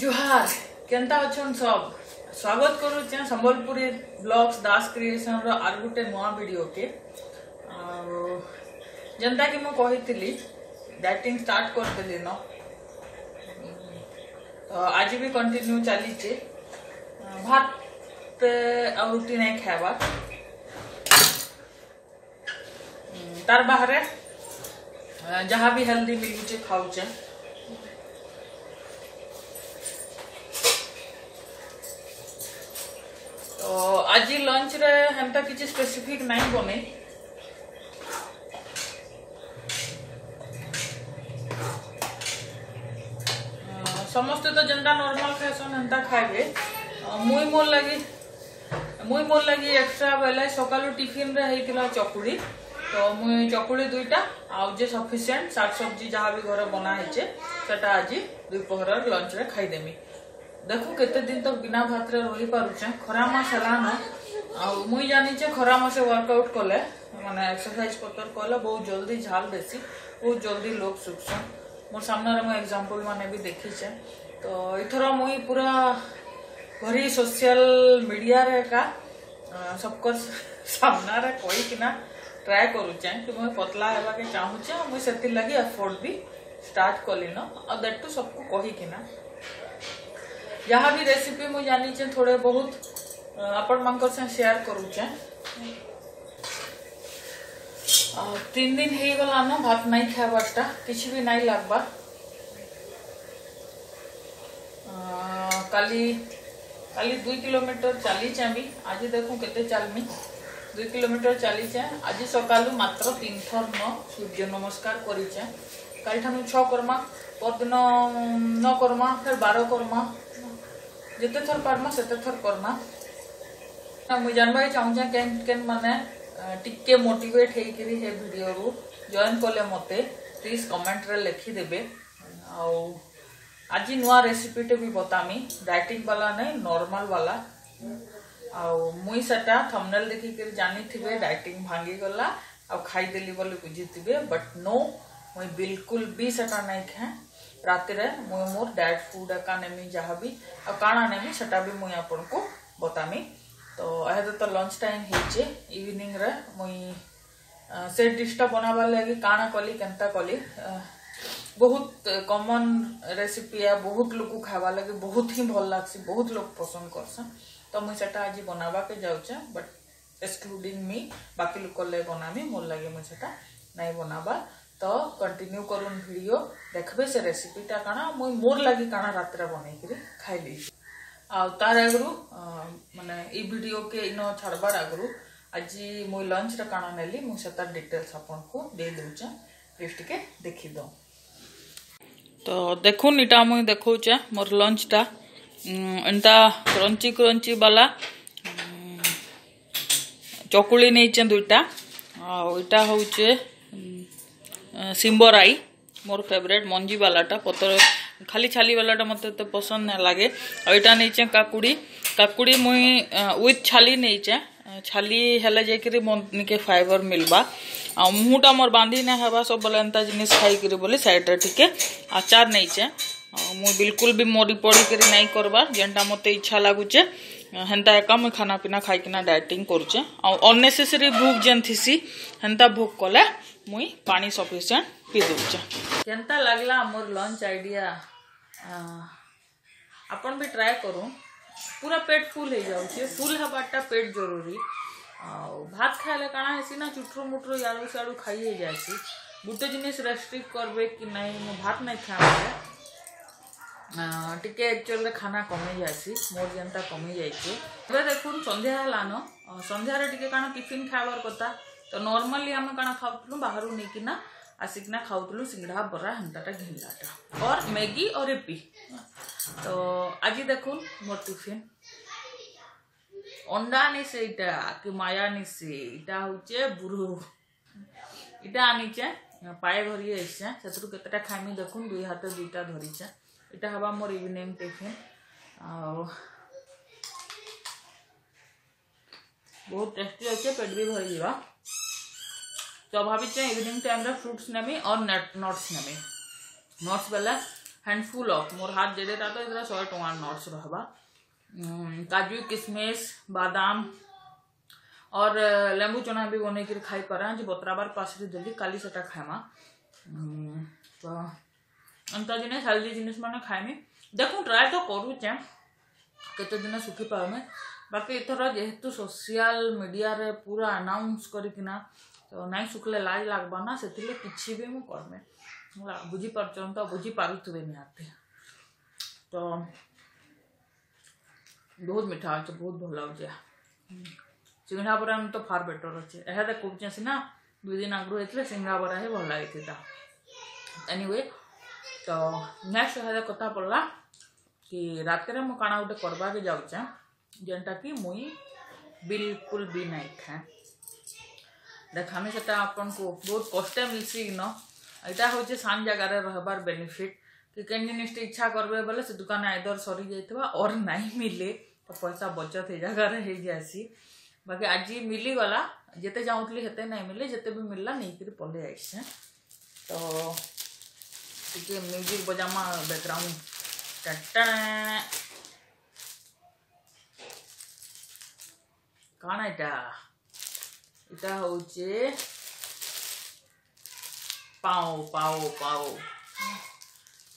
જુહાર કેમતા અછન સબ સ્વાગત કરું ત્યાં સંબલપુરી બ્લોગ્સ દાસ ક્ରିଏସନ୍ର ଆଉ ଗୋଟେ ନୂଆ ଭିଡ଼ିଓକେ ଆଉ ଯେନ୍ତାକି ମୁଁ କହିଥିଲି ଡାଇଟିଂ ଷ୍ଟାର୍ଟ କରିଦେଲି ନ ତ ଆଜି ବି କଣ୍ଟିନ୍ୟୁ ଚାଲିଛେ ଭାତ ଆଉ ରୁଟି ନାଇଁ ଖାଇବାର୍ ତାର ବାହାରେ ଯାହା ବି ହେଲ୍ଦି ମିଲୁଛେ ଖାଉଛେ তো ଆଜି ଲଞ୍ଚରେ ହେନ୍ତା କିଛି ସ୍ପେସିଫିକ୍ ନାହିଁ ବନେଇ ସମସ୍ତେ ତ ଯେନ୍ତା ନର୍ମାଲ ଖାଇସନ୍ ହେନ୍ତା ଖାଇବେ ମୁଇଁ ମୋର ଲାଗି ମୁଇଁ ମୋର ଲାଗି ଏକ୍ସଟ୍ରା ବେଲେ ସକାଳୁ ଟିଫିନ୍ରେ ହେଇଥିଲା ଚକୁଳି ତ ମୁଇଁ ଚକୁଳି ଦୁଇଟା ଆଉ ଯେ ସଫିସିଏଣ୍ଟ ଶାଗ ସବଜି ଯାହା ବି ଘରେ ବନା ହେଇଛେ ସେଟା ଆଜି ଦ୍ୱିପହର ଲଞ୍ଚରେ ଖାଇଦେମି দেখো କେତେ ଦିନ ତ ବିନା ଭାତରେ ରହିପାରୁଛେ ଖରା ମାସ ହେଲାନ ଆଉ ମୁଇଁ ଜାଣିଛେ ଖରା ମାସେ ୱାର୍କଆଉଟ୍ କଲେ ମାନେ ଏକ୍ସରସାଇଜ୍ ପତର କଲେ ବହୁତ ଜଲ୍ଦି ଝାଲ ବେଶୀ ବହୁତ ଜଲ୍ଦି ଲୋକ ଶୁଖସନ୍ ମୋର ସାମ୍ନାରେ ମୁଁ ଏକ୍ଜାମ୍ପଲ୍ ମାନେ ବି ଦେଖିଛେ ତ ଏଥର ମୁଇଁ ପୁରା ଭରି ସୋସିଆଲ ମିଡ଼ିଆରେ ଏକା ସବକ ସାମ୍ନାରେ କହିକିନା ଟ୍ରାଏ କରୁଛେ କି ମୁଇଁ ପତଲା ହେବାକେ ଚାହୁଁଛେ ମୁଇଁ ସେଥିର୍ଲାଗି ଏଫୋର୍ଟ ବି ଷ୍ଟାର୍ଟ କଲିନ ଆଉ ଦେଟ୍ ଟୁ ସବକୁ କହିକିନା जहाँ भी रेसिपी मुझे जानी थोड़े बहुत आपण मान सेयार करुचे तीन दिन हो गलान भात नहीं खाबार्टा किसी भी नहीं लगवा काली কালি দুই কিলোমিটর চালিছে আমি আজি দেখুন কেতে চালমি দুই কিলোমিটর চালিছে আজি সকালু মাত্র তিন থর ন সূর্য নমস্কার করিছে কালি ঠানু ছ কর্মা পরদিন ন কর্মা ফের বার কর্মা जिते थर पार्मा से थर करना हाँ, मुझे जानवाक चाहे केन केन मैंने टिके मोटेट हो जॉन कले मत प्लीज कमेंट रे लिखिदेबे आज नुआ टे भी बतामी डाइटिंग वाला नहीं नॉर्मल वाला आई से थमनेल देखिक जानी थी डाइटिंग भांगी गला आईदेली बुझी थे बट नो मुई बिल्कुल भी सेटा नहीं खाए ରାତିରେ ମୁଇଁ ମୋର ଡାଏଟ୍ ଫୁଡ୍ ଏକା ନେମି ଯାହା ବି ଆଉ କାଣା ନେମି ସେଟା ବି ମୁଇଁ ଆପଣଙ୍କୁ ବତାମି ତ ଏହାଦେ ତ ଲଞ୍ଚ ଟାଇମ୍ ହେଇଛେ ଇଭିନିଂରେ ମୁଇଁ ସେ ଡିଶ୍ଟା ବନାବାର୍ ଲାଗି କାଣା କଲି କେନ୍ତା କଲି ବହୁତ କମନ୍ ରେସିପି ଆ ବହୁତ ଲୋକ ଖାଇବାର୍ ଲାଗି ବହୁତ ହିଁ ଭଲ ଲାଗ୍ସି ବହୁତ ଲୋକ ପସନ୍ଦ କରସନ୍ ତ ମୁଇଁ ସେଟା ଆଜି ବନାବାକେ ଯାଉଛେ ବଟ୍ ଏକ୍ସକ୍ଲୁଡିଂ ମି ବାକି ଲୋକର ଲାଗି ବନାମି ମୋର ଲାଗି ମୁଇଁ ସେଟା ନାଇଁ ବନାବାର୍ ତ କଣ୍ଟିନ୍ୟୁ କରୁନ୍ ଭିଡ଼ିଓ ଦେଖ୍ବେ ସେ ରେସିପିଟା କାଣା ମୁଇଁ ମୋର୍ ଲାଗି କାଣା ରାତିରେ ବନେଇକିରି ଖାଇଲି ଆଉ ତାର୍ ଆଗରୁ ମାନେ ଏଇ ଭିଡ଼ିଓକେ ଇନ ଛାଡ଼ବାର୍ ଆଗରୁ ଆଜି ମୁଇଁ ଲଞ୍ଚର କାଣା ନେଲି ମୁଁ ସେ ତାର ଡିଟେଲ୍ସ ଆପଣଙ୍କୁ ଦେଇ ଦେଉଛେଁ ପ୍ଲିଜ୍ ଟିକେ ଦେଖିଦେଉଁ ତ ଦେଖୁନ୍ ଇଟା ମୁଇଁ ଦେଖଉଛେଁ ମୋର ଲଞ୍ଚଟା ଏନ୍ତା କ୍ରଞ୍ଚି କ୍ରଞ୍ଚି ବାଲା ଚକୁଳି ନେଇଛେଁ ଦୁଇଟା ଆଉ ଇଟା ହଉଛେ ସିମ୍ବରାଇ ମୋର ଫେଭରେଟ୍ ମଞ୍ଜିବାଲାଟା ପତର ଖାଲି ଛାଲିବାଲାଟା ମୋତେ ଏତେ ପସନ୍ଦ ନା ଲାଗେ ଆଉ ଏଇଟା ନେଇଛେଁ କାକୁଡ଼ି କାକୁଡ଼ି ମୁଇଁ ୱିଥ୍ ଛାଲି ନେଇଛେଁ ଛାଲି ହେଲେ ଯାଇକିରି ମନିକେ ଫାଇବର ମିଲ୍ବା ଆଉ ମୁହଁଟା ମୋର ବାନ୍ଧି ନାଇଁ ହେବା ସବୁବେଳେ ଏନ୍ତା ଜିନିଷ ଖାଇକିରି ବୋଲି ସାଇଡ଼୍ରେ ଟିକେ ଆଚାର ନେଇଛେଁ ଆଉ ମୁଁ ବିଲକୁଲ ବି ମରି ପଡ଼ିକିରି ନାଇଁ କରବାର୍ ଯେନ୍ଟା ମୋତେ ଇଚ୍ଛା ଲାଗୁଛେ ହେନ୍ତା ଏକା ମୁଇଁ ଖାନା ପିନା ଖାଇକିନା ଡାଏଟିଂ କରୁଛେଁ ଆଉ ଅନ୍ନେସେସରୀ ଭୋକ ଯେନ୍ ଥିସି ହେନ୍ତା ଭୋକ କଲେ मुई पानी सफिसियंट पी दौ केंता लगला मोर लंच आईडिया आपन भी ट्राए कर पूरा पेट फुल हो जाए फुल हबार्टा पेट जरूरी भात खाएले काना है ना चुट्रु मुट्रु यारू सारू खाई है गोटे जिनिस रेस्ट्रिक्ट करबे कि नहीं मु भात नहीं खाए टिके एक्चुअल खाना कमे जासी मोर जनता कमी जाए देख सन्ध्यालान सन्धार टे का खाबार कथा तो नर्माली आम कण खाऊ बाहर नहीं आसिकना खाऊ सिंगड़ा बरा हेटाटा घिनलाटा और मैगी और एपी तो आज देख मोर टीफिन अंडा नि से माय निटा हूचे बुरु इटा आनीचे पाए धरी आईसे से कतेटा खामी देख दुई हाथ दुईटा धरीचे इटा हवा मोर इवनिंग टीफिन बहुत टेस्टी अच्छे पेट भी भरी जावा স্বাভাবিক টাইম ইভিনিং টাইমরা फ्रूट्स নেবে और नट्स নেবে नट्स বেলা हैंडफुल ऑफ मोर हाथ जे देता तो इतना सौ टोआ नट्स रहबा काजू किशमिश बादाम और लेंबू चना भी बन कर खाई पारा जो बतरा बार पास जल्दी काली सेटा खाएमा तो एंता जिन हेल्दी जिनिस मैंने खाएमी देखो ट्राए तो करूचे केते दिन सुखी पाए बाकी एथर जेहेतु सोशल मीडिया रे पूरा अनाउंस करना तो नाई शुक्ले लाज लगबाना से कि भी मुझे बुझीपार बुझी पारे निहाते तो बहुत मीठा अच्छे बहुत भल लगे सिंघा बरा तो फार बेटर अच्छे एहते कहे सीना दुई दिन आगु होता सिंघा बरा ही भल लगे एनिवे तो नेक्स्ट कथा पड़ा कि रात मुझे कण गोटे करवाके जाऊे जेनटा कि मुई बिलकुल भी नहीं खाए देखामी से तो आपको बहुत कष्ट मिलसी इन यहाँ हूँ सान जगार रहबार बेनिफिट कि कैन जिनिष इच्छा करेंगे बोले से दुकान आईदर सरी जाइवा और नहीं मिले तो पैसा बचत ये जगार हो जासी बाकी आज मिलीगला जिते जाऊँगी हेते नहीं मिले जिते भी मिलला नहीं कर पल आईसे तो टे म्यूजिक बजामा बैकग्राउंड कण यहाँ इटा हो चे पाव पाव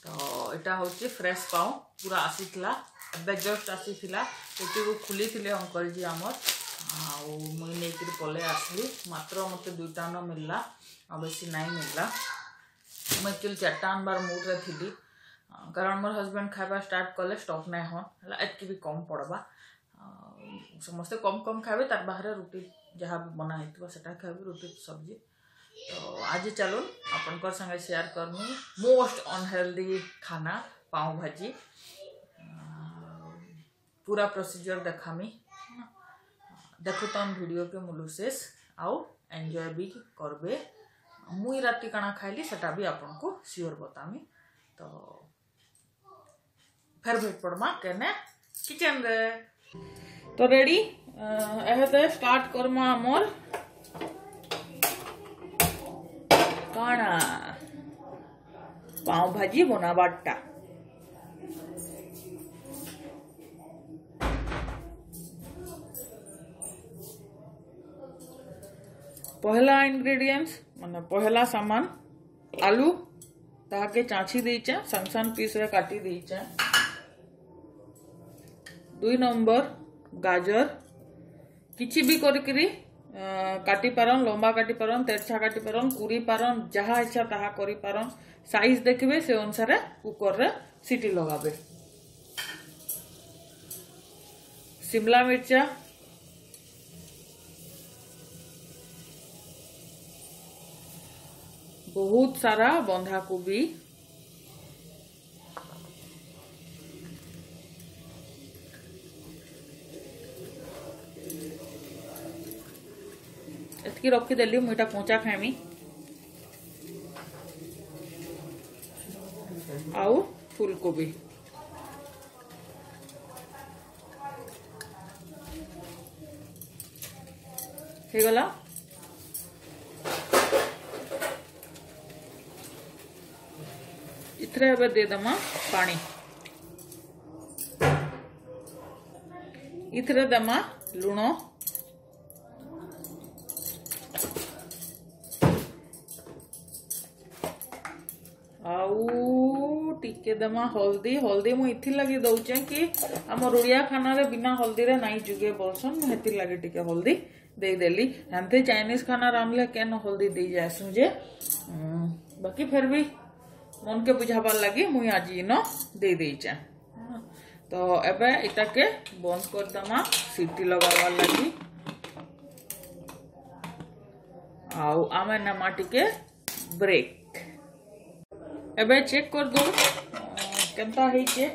तो इटा हो फ्रेश पाओ पूरा आसी जस्ट आसी थला को खुली थले अंकल जी आम आउ मुई नेकर आसली मात्र मते दुटा न मिलला अवश्य नाही मिलला मुझे चल चट्टान बार मुड्रे थी कारण मोर हजबैंड खावा स्टार्ट कले स्टॉक नै हो एक भी कम पड़वा समस्ते कम कम खाबे तार बाहर रुटी जहाँ बनाही से खाबी रुटी तो सब्जी तो आज चलो आपे सेयार करमी मोस्ट अनहेल्दी खाना पाव भाजी पूरा प्रोसीजर देखामी देखुतन भिडियो के मुझे आउ एंजय भी करबे मुई रात काणा खाइली से आपको सियोर बतामी तो फेर भेट पड़मा के किचन रे तो रेडी Uh, एहते तो स्टार्ट करमा मोर काना पाव भाजी बना बाटा पहला इनग्रेडिएंट्स माने पहला सामान आलू ताके चाची दीचे सन सन पीस रे काटी दीचे दुई नंबर गाजर କିଛି ବି କରିକିରି କାଟିପାରନ୍ ଲମ୍ବା କାଟିପାରନ୍ ତେରଛା କାଟିପାରନ୍ କୁରିପାରନ୍ ଯାହା ଇଚ୍ଛା ତାହା କରିପାରନ୍ ସାଇଜ୍ ଦେଖିବେ ସେ ଅନୁସାରେ କୁକର୍ରେ ସିଟି ଲଗାବେ शिमला ମିର୍ଚା ବହୁତ ସାରା ବନ୍ଧାକୋବି इतकी रख के देली मीठा पोचा खेमी आउ फुलकोबी गला इतने दे दमा हाँ, पानी इतने दमा हाँ, लुणो टिके दमा हल्दी हल्दी मुझे लगे दौचे कि आम रुड़िया खाना रे बिना हल्दी रे नाई जुगे बोलसन मुझे लगे टिके हल्दी दे देली हमते चाइनीज खाना रामले कैन हल्दी दे जासू जे बाकी फिर भी मन के बुझावार लगे मुई आज इन दे दईचे तो एब इटा के बंद करदमा सीटी लगवार लगे आउ आम नमा टिके ब्रेक अबे चेक कर दो कहता है के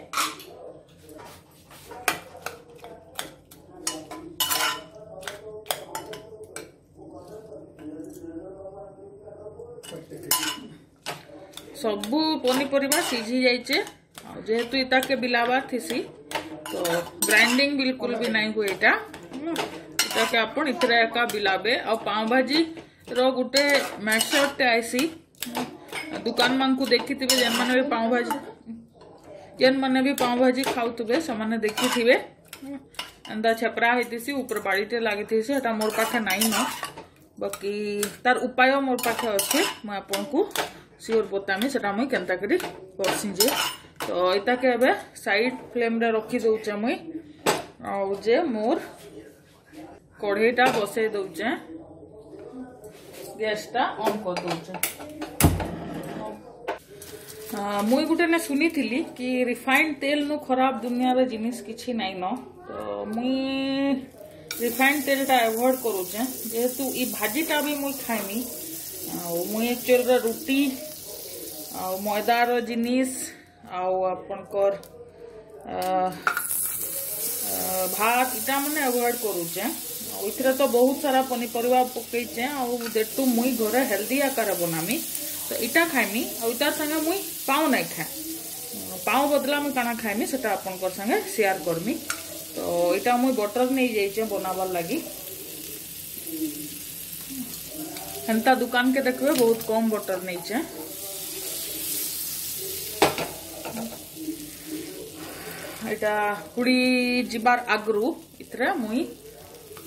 सबु पनीपरिया सीझी जाइए जेहेतु इटा के बिलावार थी तो ग्राइंडिंग बिल्कुल भी नहीं हुए इटा इटा के आप इतरे एका बिलाबे और पाव भाजी रो गुटे मेसर आईसी દુકાનમાં કો દેખી થે જેનમાને ભી પાઉં ભાજી જેનમાને ભી પાઉં ભાજી ખાઉથે સેમાને દેખી થે એંતા છેપરા હોઈથી ઉપર બાળીટે લાગી છે એટા મોર પાખે નાઈ ન બાકી તાર ઉપાય મોર પાખે અછે મુ આપણકુ ସିଓର ବତାମି ସେଟା ମୁଇଁ କେନ୍ତା କରି କରସିଁ ଯେ ତ ଏଇଟାକେ ଏବେ ସାଇଡ୍ ଫ୍ଲେମ୍ରେ ରଖିଦେଉଛେ ମୁଇଁ ଆଉ ଯେ ମୋର କଢ଼େଇଟା ବସେଇ ଦେଉଛେ ଗ୍ୟାସ୍ଟା ଅନ୍ କରିଦେଉଛେ ମୁଇଁ ଗୋଟେ ନା ଶୁଣିଥିଲି କି ରିଫାଇଣ୍ଡ ତେଲ ନୁ ଖରାପ ଦୁନିଆର ଜିନିଷ କିଛି ନାଇଁନ ତ ମୁଇଁ ରିଫାଇଣ୍ଡ ତେଲଟା ଆଭଏଡ଼ କରୁଛେ ଯେହେତୁ ଇ ଭାଜିଟା ବି ମୁଇଁ ଖାଇନି ଆଉ ମୁଇଁ ଆକ୍ଚୁଆଲିର ରୁଟି ଆଉ ମଇଦାର ଜିନିଷ ଆଉ ଆପଣଙ୍କର ଭାତ ଇଟା ମାନେ ଆଭଏଡ଼ କରୁଛେ ଆଉ ଏଥିରେ ତ ବହୁତ ସାରା ପନିପରିବା ପକେଇଛେ ଆଉ ଯେହେତୁ ମୁଇଁ ଘରେ ହେଲ୍ଦି ଆକାର ବନାମି इटा खाएमि आईटार सागे मुई पाओ ना खाए पाओ बदला मुझे काना खाएमि से आपे सेयार करमी तो इटा मुई बटर नहीं जाइए बनाबार लगी हंता दुकान के देखे बहुत कम बटर नहीं चे पुड़ी आगु इतने मुई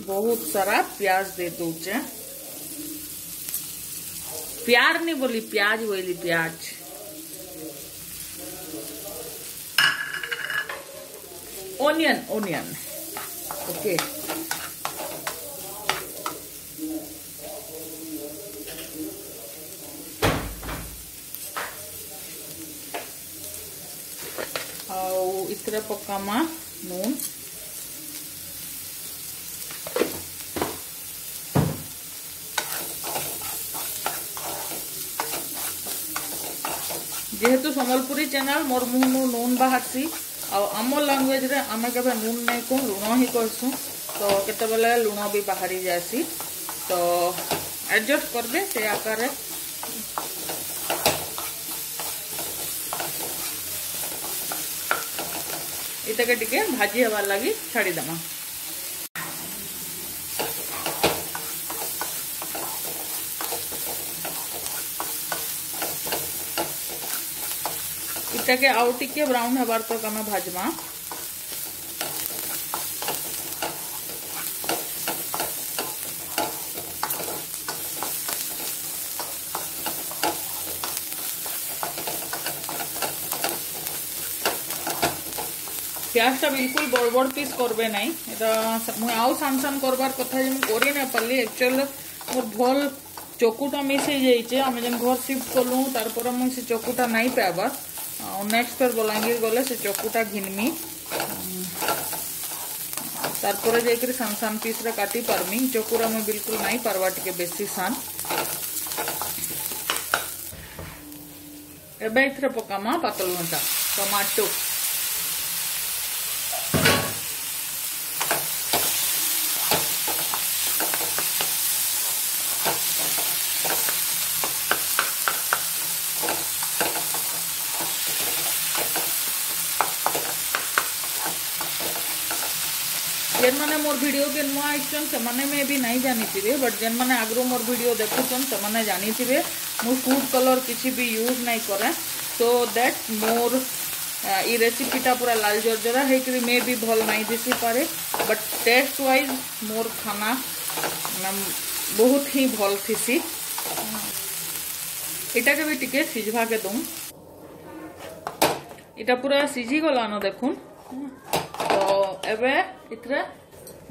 बहुत सारा प्याज दे दूचे प्यार नहीं बोली प्याज बोली प्याज ओनियन ओनियन ओके ଆଉ ଏଥିରେ ପକାମା ନୁନ୍ ଯେହେତୁ ସମ୍ବଲପୁରୀ ଚ୍ୟାନେଲ୍ ମୋର ମୁହଁ ନୁ ନୁନ୍ ବାହାରସି ଆଉ ଆମ ଲାଙ୍ଗୁଏଜ୍ରେ ଆମେ କେବେ ନୁନ୍ ନାଇଁ କହୁଁ ଲୁଣ ହିଁ କର୍ସୁଁ ତ କେତେବେଳେ ଲୁଣ ବି ବାହାରି ଯାଏସି ତ ଆଡ଼ଜଷ୍ଟ କରିବେ ସେ ଆକାରରେ ଇତାକେ ଟିକେ ଭାଜି ହେବାର୍ ଲାଗି ଛାଡ଼ିଦେମା ಯಾಕೆ ಅವಟಿಕ್ಕೆ ಬ್ರೌನ್ ಹಬಾರ್ತು ಕಮ್ಮ ಭಾಜ್ಮಾ प्याजटा बिल्कुल बड़ बड़ पीस करबे ना मुझे आउ सान सान कथा जो कर ना पार्ली एक्चुअल मोर भल चकुटा मिसी जाइए आम जेन घर सिफ्ट कलु तार मुझे से चकुटा नाई पाइबार ନେକ୍ସଟ ଥର ବଲାଙ୍ଗୀର ଗଲେ ସେ ଚକୁଟା ଘିନ୍ମି ତାରପରେ ଯାଇକରି ସାନ ସାନ ପିସ୍ରେ କାଟି ପାରମି ଚକୁରା ମୁଇଁ ବିଲକୁଲ ନାଇଁ ପାରବା ଟିକେ ବେଶୀ ସାନ ଏବେ ଏଥିରେ ପକାମା ପାତଲ ଘଣ୍ଟା ଟମାଟୋ जेन मैंने मोर भिड के नुआ आईन से मैंने मे भी नहीं जानी बट जेन मैंने आगु मोर भिड देखुन से मैंने जानी थे मुझ फुड कलर किसी भी यूज नहीं करे सो दैट मोर येसीपिटा पूरा लाल जर्जरा होकर मे भी भल नहीं दिशी पारे बट टेस्ट व्वज मोर खाना बहुत ही भल थीसी इटा के भी टिके सीझवा के दूँ इटा पूरा सीझी गलान देखूँ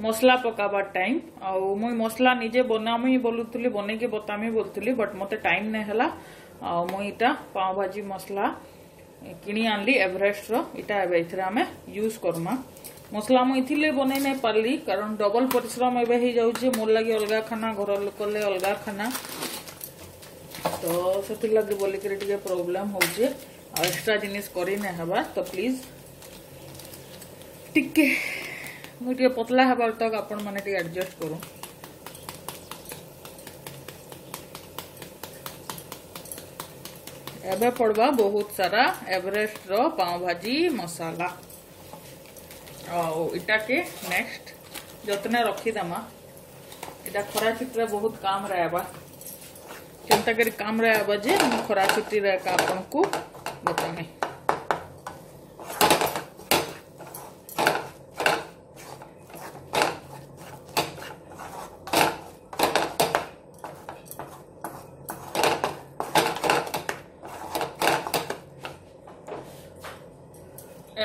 मसला पकाबा टाइम आई मसला निजे बनामी बोलूली बन बतामी बोलूली बट मत टाइम नहीं मुईटा पाव भाजी मसला किनी आनली एवरेस्ट रहा आम यूज करमा मसला मुझे ये बन पारि कारण डबल परिश्रम एवजे मोर लगे अलग खाना घर लोक अलग खाना तो से लगे बोलिक प्रोब्लेम हो एक्सट्रा जिनिस करे तो प्लीज टिके टे पतला हबार तक आप एडजस्ट करूँ एबे पड़वा बहुत सारा एवरेस्ट रो पाव भाजी मसाला आओ इटा के नेक्स्ट जतने रखीदमा इटा खरा छुट्टी बहुत काम रहा चिंता करी काम रहा जे खरा छुट्टी आपन को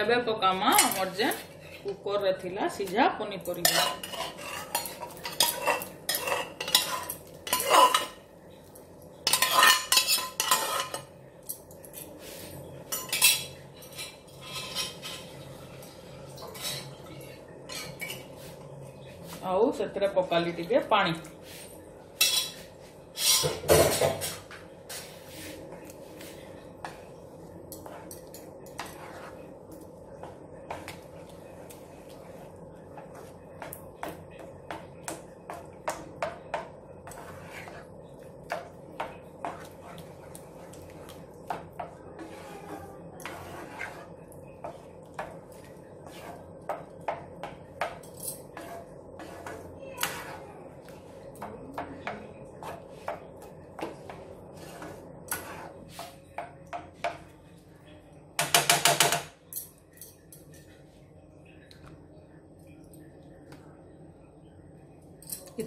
एबे पकामा हमर जे कुकर रे थिला सिझा पनी करिबो आउ सेतरे पकाली टिके पानी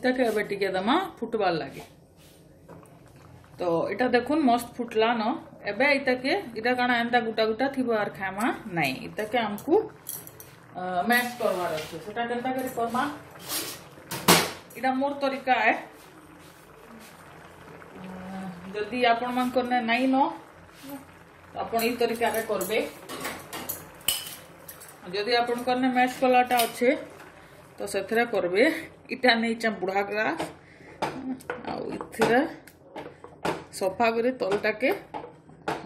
তাকে বেটিকে দেমা ফুটবার লাগে তো এটা দেখুন মস্ত ফুটলান এবে এটাকে এটা কারণ এমতা গোটা গোটা থিব আর খাইমা নাই এটাকে আমকু ম্যাশ করবার আছে সেটা কেনতা করে করমা এটা মোর তরিকা এ যদি আপন মানকর নাই ন আপন এই তরিকারে করবে যদি আপনকর ম্যাশ কলাটা আছে তো ସେଥିରେ করবে ইটা নেইছা বুড়া গ্লাস আথিরে ସଫା କରି ତଲଟାକେ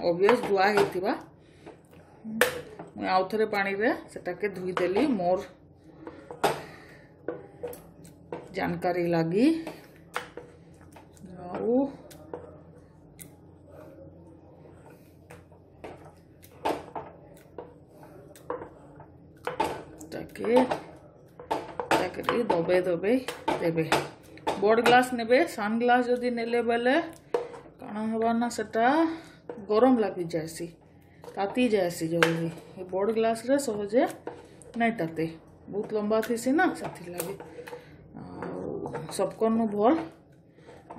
ଅବଭିୟସ୍ ଧୁଆ ହେଇଥିବା ମୁଁ ଆଉ ଥରେ ପାଣିରେ ସେଟାକେ ଧୋଇଦେଲି ମୋର ଜାଣକାରୀ ଲାଗି ଆଉ ତାକେ ಹಾಕಿರಿ ದೊಬೆ ದೊಬೆ ದೇಬೆ ಬೋರ್ಡ್ ಗ್ಲಾಸ್ ನೆಬೆ ಸನ್ ಗ್ಲಾಸ್ ଯଦି ନେଲେ ବେଲେ କାଣା ହେବା ନା ସେଟା ଗରମ ଲାଗି ଯାଏସି ତାତି ଯାଏସି ଜଲ୍ଦି ଏ ବଡ଼ ଗ୍ଲାସ୍ରେ ସହଜେ ନାଇଁ ତାତେ ବହୁତ ଲମ୍ବା ଥିସି ନା ସେଥିର୍ଲାଗି ଆଉ ସବକର୍ନୁ ଭଲ୍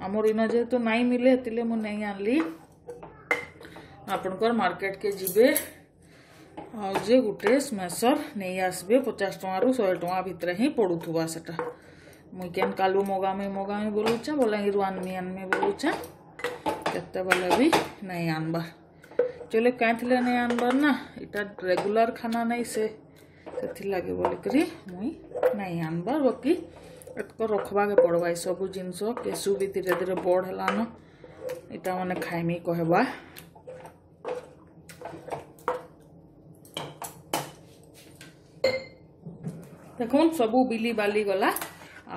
ଆମର ଇନ ଯେହେତୁ ନାଇଁ ମିଲେ ହେତିଲେ ମୁଁ ନେଇ ଆଣିଲି ଆପଣଙ୍କର ମାର୍କେଟ୍କେ ଯିବେ आज गोटे स्मेसर नहीं आसबे पचास टकर शहे टका भितर ही पड़ूवा सेटा मुई केन कालू मगामी मगामी बोलुचे बलाଙ୍ଗୀର ଆନମି ଆନମି ବୋଲୁଛେ କେତେବେଳେ ବି ନାଇଁ ଆନବାର୍ ଚଲେ କାଇଁଥିଲେ ନାଇଁ ଆନବାର୍ ନା ଇଟା ରେଗୁଲାର ଖାନା ନାଇଁ ସେ ସେଥିର୍ଲାଗି ବୋଲିକରି ମୁଇଁ ନାଇଁ ଆନବାର୍ ବାକି ଏତକ ରଖବାକେ ପଡ଼ବା ଏ ସବୁ ଜିନିଷ କେଶୁ ବି ଧୀରେ ଧୀରେ ବଡ଼ ହେଲାନ ଇଟା ମାନେ ଖାଇମି କହେବା দেখুন সবু বিলি বালি গলা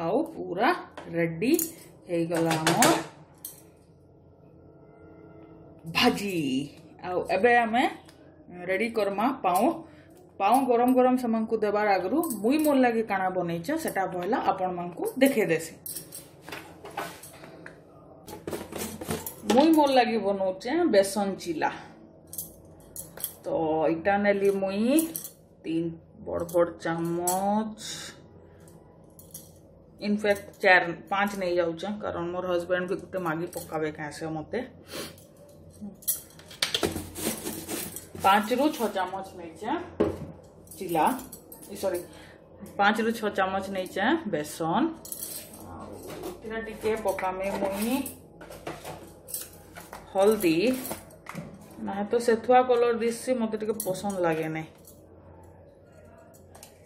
আও পুরা রেডি হয়ে গলা আমার ভাজি আও এবে আমি রেডি করমা পাও পাও গরম গরম সেমানকু দেবার আগরু মুই মোর লাগি কানা বনাইছ সেটা পহলা আপন মানকু দেখে দেছি মুই মোর লাগি বনাউছে বেসন চিলা তো এটা নেলি মুই তিন बड़ बड़ चामच इनफैक्ट चार पाँच नहीं जाऊ कारण मोर हजबैंड भी गोटे मागी पकावे क्या से मत पांच रु छमच नहीं चिला सरी पांच रु छमच नहीं चे बेसन टे पकामे मुई हल्दी ना तो सेथुआ कलर दिशी मत पसंद लगे ना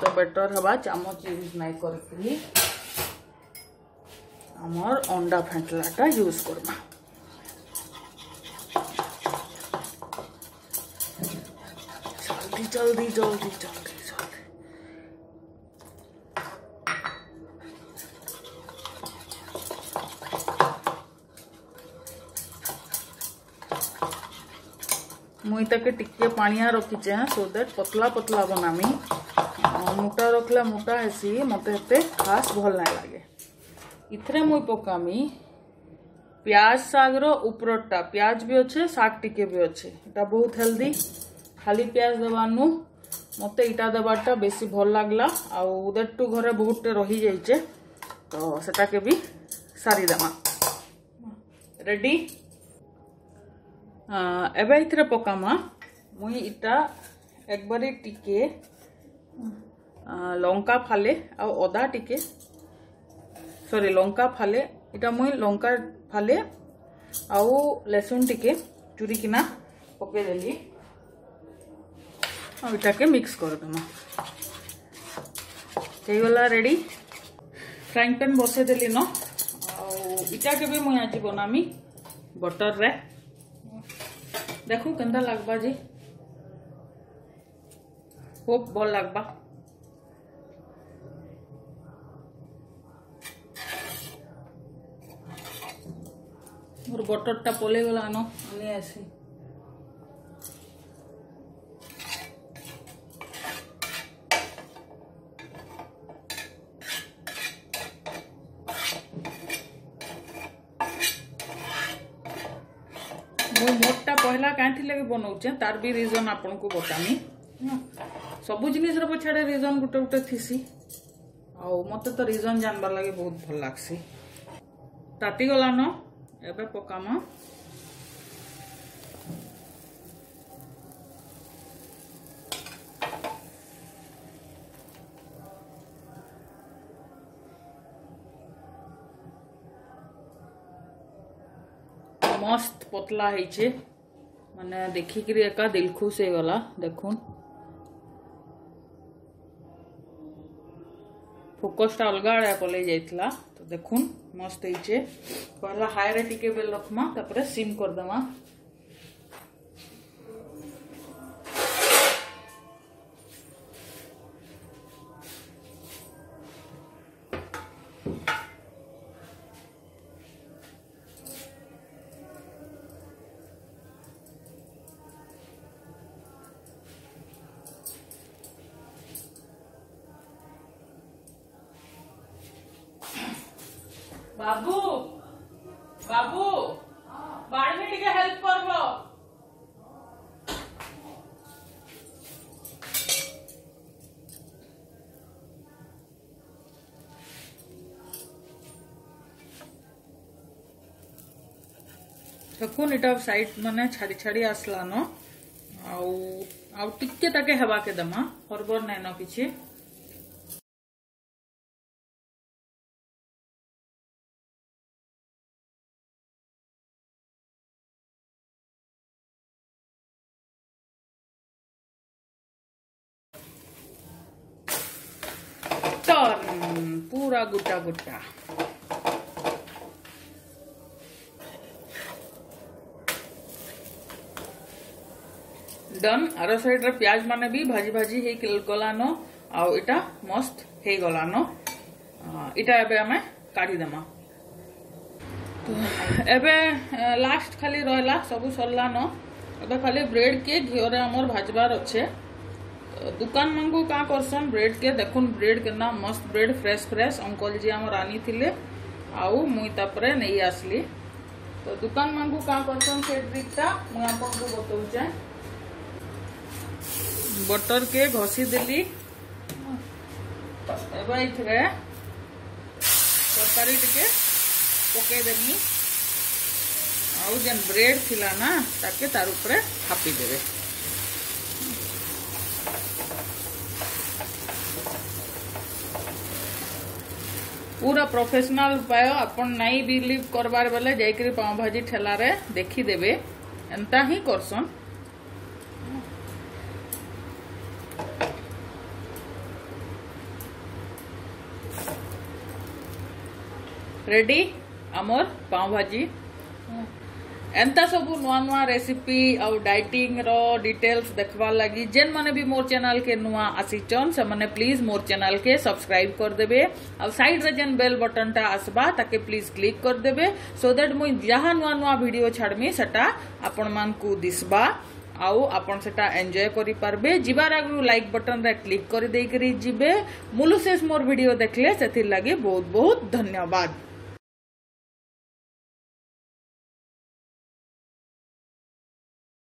तो बेटर हवा चामच यूज नहीं कर अमर अंडा फैटलाटा यूज करमा जल्दी जल्दी जल्दी मुई ताके टिके पानिया रखीचे सो हाँ, दैट पतला पतला बनामी ମୋଟା ରଖିଲା ମୋଟା ହେସି ମୋତେ ଏତେ ଖାସ୍ ଭଲ୍ ନାଇଁ ଲାଗେ ଇଥିରେ ମୁଇଁ ପକାମି ପିଆଜ ଶାଗର ଉପରଟା ପିଆଜ ବି ଅଛେ ଶାଗ ଟିକେ ବି ଅଛେ ଏଇଟା ବହୁତ ହେଲ୍ଦି ଖାଲି ପିଆଜ ଦେବାନୁ ମୋତେ ଇଟା ଦେବାରଟା ବେଶୀ ଭଲ ଲାଗଲା ଆଉ ଉଦେରଟୁ ଘରେ ବହୁତଟେ ରହିଯାଇଛେ ତ ସେଟାକେ ବି ସାରିଦେମା ରେଡ଼ି ଏବେ ଏଥିରେ ପକାମା ମୁଇଁ ଇଟା একবারে টিকে লঙ্কা ফালে আৰু অদা টিকে চৰি লঙ্কা ফালে এতিয়া মই লঙ্কা ফালে আৰু লেচুন টিকে চুৰিকিনা পকাই দেলি ଆଉ ଏଇଟାକେ ମିକ୍ସ କରିଦେମା ହେଇଗଲା ରେଡ଼ି ଫ୍ରାଇଂ ପ୍ୟାନ୍ ବସେଇ ଦେଲି ନ ଆଉ ଇଟାକେ ବି ମୁଇଁ ଆଜି ବନାମି ବଟର୍ରେ ଦେଖୁ କେନ୍ତା ଲାଗ୍ବା ଯେ ହୋପ୍ ଭଲ୍ ଲାଗ୍ବା মোর বটরটা পলে গেল আনো আমি আসি ମୁଁ ମୋଟଟା ପହିଲା କାହିଁଥିର ଲାଗି ବନଉଛେ ତାର ବି ରିଜନ୍ ଆପଣଙ୍କୁ ବତାମି ସବୁ ଜିନିଷର ପଛାଡ଼େ ରିଜନ୍ ଗୋଟେ ଗୋଟେ ଥିସି ଆଉ ମତେ ତ ରିଜନ୍ ଜାଣବାର୍ ଲାଗି ବହୁତ ଭଲ ଲାଗ୍ସି ତାତି ଗଲାନ ଏବେ ପକାମ मस्त पतला ହେଇଛେ ମାନେ ଦେଖିକିରି ଏକା ଦିଲ ଖୁସ ହେଇଗଲା ଦେଖୁନ୍ ଫୋକସ୍ଟା ଅଲଗା ଆଡ଼େ ପଲେଇ ଯାଇଥିଲା ତ ଦେଖୁନ୍ મસ્ત થઈ છે પહેલાં હાઈ રેટી કેબલ લખમાં તાપરે સીમ કરી દેવા ଦେଖୁନ୍ ଇଟା ସାଇଡ୍ ମାନେ ଛାଡ଼ି ଛାଡ଼ି ଆସ୍ଲାନ ଆଉ ଆଉ ଟିକେ ତାକେ ହେବାକେ ଦେମା ହର୍ବର୍ ନାଇଁନ କିଛି Torn, pura guta guta. ଆର ସାଇଡ୍ରେ ପିଆଜ ମାନେ ବି ଭାଜି ଭାଜି ହେଇ ଗଲାନ ଆଉ ଏଇଟା ମସ୍ତ ହେଇଗଲାନ ଏଇଟା ଏବେ ଆମେ କାଢିଦେମା ଏବେ ଲାଷ୍ଟ ଖାଲି ରହିଲା ସବୁ ସରିଲାନ ଏବେ ଖାଲି ବ୍ରେଡ୍ କେ ଘିଅରେ ଆମର ଭାଜିବାର ଅଛେ ଦୋକାନ ମାନଙ୍କୁ କାଁ କରସନ୍ ବ୍ରେଡ୍ କେ ଦେଖୁନ୍ ବ୍ରେଡ୍ କେନ୍ତା ମସ୍ତ ବ୍ରେଡ୍ ଫ୍ରେଶ୍ ଫ୍ରେଶ୍ ଅଙ୍କଲ ଯିଏ ଆମର ଆଣିଥିଲେ ଆଉ ମୁଇଁ ତାପରେ ନେଇ ଆସିଲି ତ ଦୋକାନ ମାନଙ୍କୁ କାଁ କରସନ୍ ସେ ଟ୍ରିକ୍ଟା ମୁଇଁ ଆପଣଙ୍କୁ ବତଉଛେଁ बटर के घसी देली तरकारी टे पकईदेमी आउ जेन ब्रेड थिला ना ताके तार ऊपर पूरा प्रोफेशनल उपाय आपन नहीं बिलीव करबार बेले जाइकरी पाव भाजी ठेल देखी देबे एंता ही करसन रेडी अमर पाव भाजी एंता सब नुआ नुआ रेसीपी आउ डाइटिंग रो डिटेल्स देखवार लगी जेन मैंने भी मोर चैनल के नुआ आसीचन से मैंने प्लीज मोर चैनल के सब्सक्राइब कर करदे आउ साइड रे जेन बेल बटन टा आसबा ताके प्लीज क्लिक कर करदे सो दैट मुई जहाँ नुआ नुआ भिड छाड़मी से दिशा आउ आपन सेटा एंजॉय करी परबे जिबार आगु लाइक बटन रे क्लिक कर देकरी जिबे मुलुसेस मोर वीडियो देखले सेथि लागे बहुत बहुत धन्यवाद